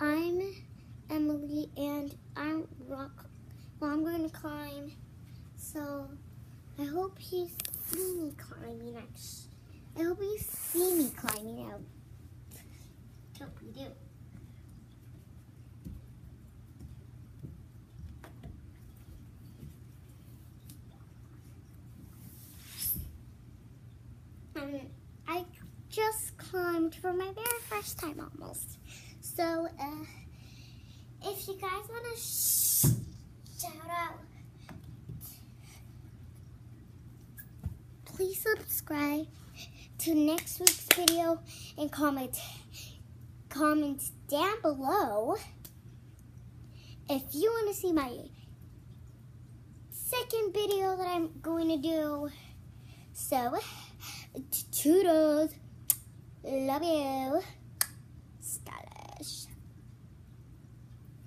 I'm Emily, and I'm rock. Well, I'm going to climb. So I hope you see me climbing. I hope you see me climbing out. Hope you do. Um, I just climbed for my very first time almost. So, uh, if you guys want to shout out, please subscribe to next week's video and comment comments down below if you want to see my second video that I'm going to do. So, toodles. Love you. Stylish.